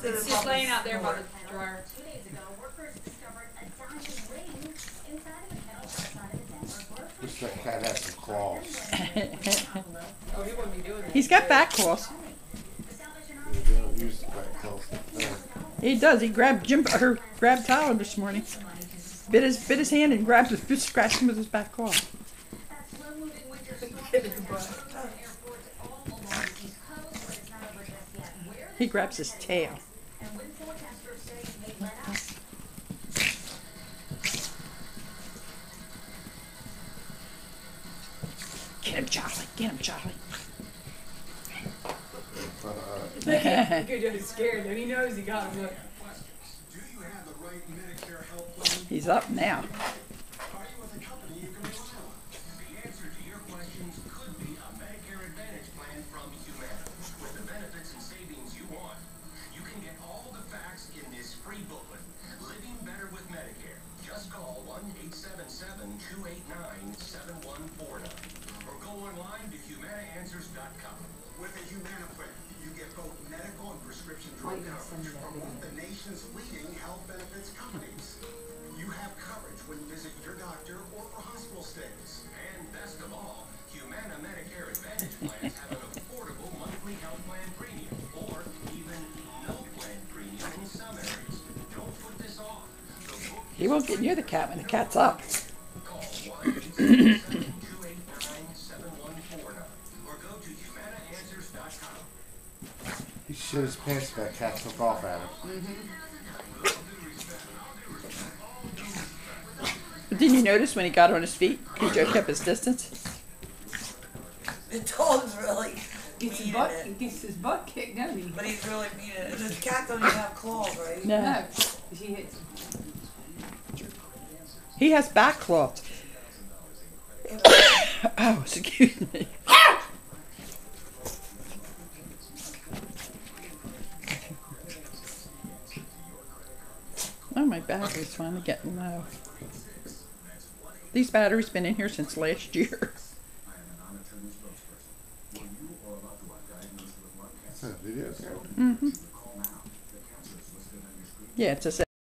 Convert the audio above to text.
to It's just public laying out there by the dryer. Two days ago, workers discovered a diamond ring inside of a kennel outside of a Denver grocery Wish that cat had some claws. Oh, he wouldn't be doing that. He's got back claws. They don't use the back claws. He does. He grabbed Jim or grabbed Tyler this morning. Bit his bit his hand and grabbed his scratched him with his back claw. That slow-moving winter storm Give it has a butt. affected airports all along the East Coast, but it's not over just yet. Where He grabs his tail. is And wind forecasters say it may let up. Get him, Charlie. Get him, Charlie. Good, scared. And he knows he got him. Look. Do you have the right Medicare health plan? He's up now. Or go online to humanaanswers.com. With a Humana plan, you get both medical and prescription drug coverage from one of the nation's leading health benefits companies. You have coverage when you visit your doctor or for hospital stays. And best of all, Humana Medicare Advantage plans have He won't get near the cat when the cat's up. call 1-877-289-7149 or go to humanaanswers.com. he shit his pants. That cat took off at him. But didn't you notice when he got on his feet, he just kept his distance? The dog's really Gets his mean butt, it. he gets his butt kicked, doesn't he? But he's really mean it. And the cat don't even have claws, right? No. No. She hits him. He has back claws. oh, excuse me. Oh, my battery's finally getting low. These batteries been in here since last year. A video. hmm Yeah, it says